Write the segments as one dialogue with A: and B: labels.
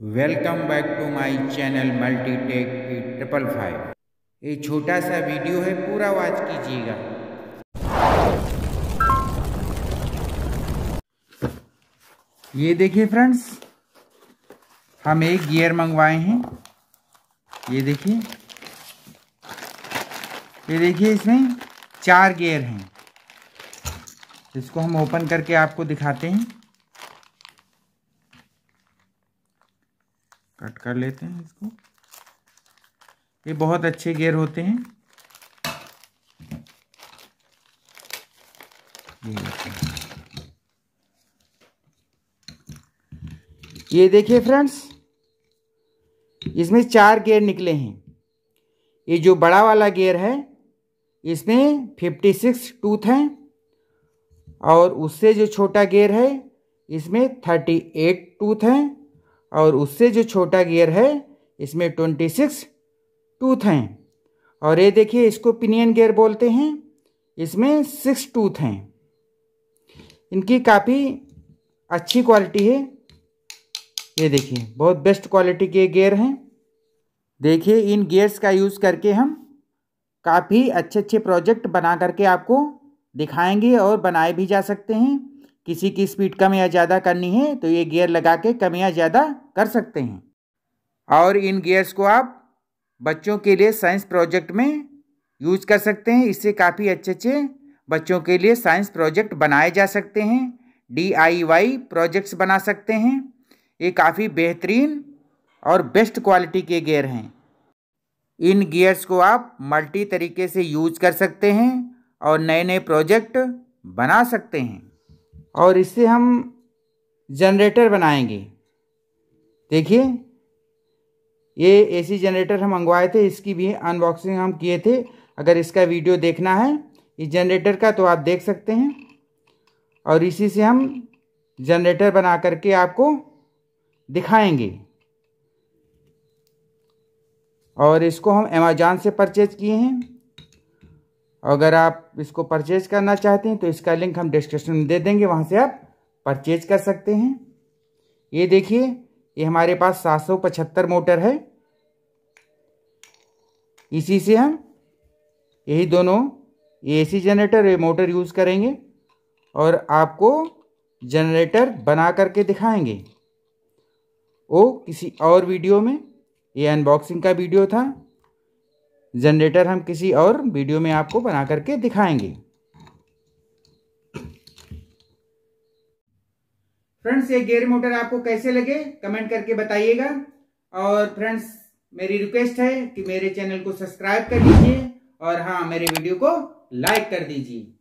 A: Welcome back to my channel Multitech P triple five. ये छोटा सा वीडियो है, पूरा वॉच कीजिएगा। ये देखिए फ्रेंड्स हम एक गियर मंगवाए हैं। ये देखिए। ये देखिए इसमें चार गियर हैं। इसको हम ओपन करके आपको दिखाते हैं। कट कर लेते हैं इसको। ये बहुत अच्छे गियर होते हैं। ये देखिए फ्रेंड्स इसमें चार गियर निकले हैं। ये जो बड़ा वाला गियर है, इसमें फिफ्टी सिक्स टूथ हैं और उससे जो छोटा गियर है, इसमें थर्टी एट टूथ हैं। और उससे जो छोटा गियर है, इसमें ट्वेंटी सिक्स टूथ हैं। और ये देखिए, इसको पिनियन गियर बोलते हैं। इसमें सिक्स टूथ हैं। इनकी काफ़ी अच्छी क्वालिटी है। ये देखिए, बहुत बेस्ट क्वालिटी के गियर हैं। देखिए, इन गियर्स का यूज़ करके हम काफ़ी अच्छे अच्छे प्रोजेक्ट बना करके आपको दिखाएँगे और बनाए भी जा सकते हैं। किसी की स्पीड कम या ज़्यादा करनी है तो ये गियर लगा के कम या ज़्यादा कर सकते हैं। और इन गियर्स को आप बच्चों के लिए साइंस प्रोजेक्ट में यूज़ कर सकते हैं। इससे काफ़ी अच्छे अच्छे बच्चों के लिए साइंस प्रोजेक्ट बनाए जा सकते हैं। डी आई वाई प्रोजेक्ट्स बना सकते हैं। ये काफ़ी बेहतरीन और बेस्ट क्वालिटी के गियर हैं। इन गियर्स को आप मल्टी तरीके से यूज़ कर सकते हैं और नए नए प्रोजेक्ट बना सकते हैं। और इससे हम जनरेटर बनाएँगे। देखिए, ये एसी जनरेटर हम मंगवाए थे, इसकी भी अनबॉक्सिंग हम किए थे। अगर इसका वीडियो देखना है, इस जनरेटर का तो आप देख सकते हैं। और इसी से हम जनरेटर बना करके आपको दिखाएँगे। और इसको हम अमेजॉन से परचेज किए हैं। अगर आप इसको परचेज करना चाहते हैं तो इसका लिंक हम डिस्क्रिप्शन में दे देंगे, वहाँ से आप परचेज कर सकते हैं। ये देखिए, ये हमारे पास सात सौ पचहत्तर मोटर है। इसी से हम यही दोनों ए सी जनरेटर ये मोटर यूज़ करेंगे और आपको जनरेटर बना करके दिखाएँगे। वो किसी और वीडियो में, ये अनबॉक्सिंग का वीडियो था। जनरेटर हम किसी और वीडियो में आपको बना करके दिखाएँगे। फ्रेंड्स, ये गेयर मोटर आपको कैसे लगे, कमेंट करके बताइएगा। और फ्रेंड्स, मेरी रिक्वेस्ट है कि मेरे चैनल को सब्सक्राइब कर लीजिए और हाँ मेरे वीडियो को लाइक कर दीजिए।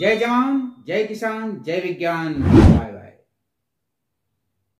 A: जय जवान, जय किसान, जय विज्ञान। Bye bye.